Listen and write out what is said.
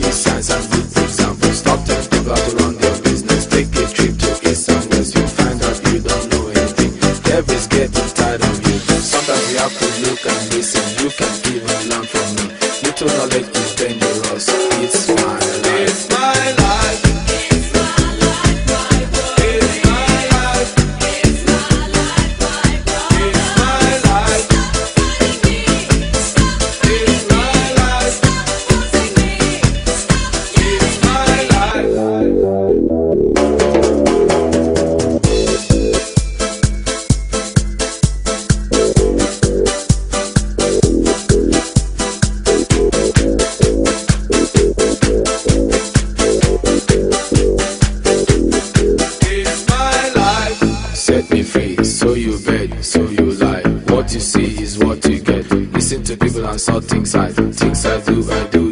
East good, for. Stop telling people to run their business. Take it, trip to East you'll find out you don't know anything. Everybody's getting tired of you. Sometimes you have to look and listen. You can even learn from me. Little knowledge is show you bed, so you lie. What you see is what you get. Listen to people and saw things I, things I do, I do.